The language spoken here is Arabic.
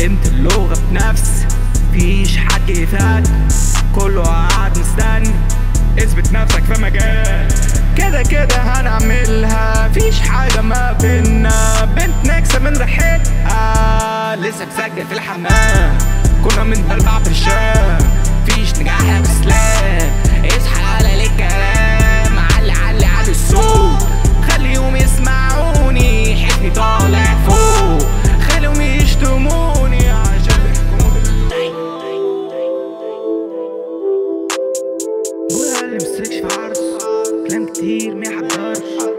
اتعلمت اللغة بنفس فيش حد يفات كله قاعد مستني اثبت نفسك في مجال. كده كده هنعملها فيش حاجة ما بينا بنت نكسة من ريحتها لسه مسجل في الحمام. كنا من مسكش في عرس. كلام كتير ما يحضرش.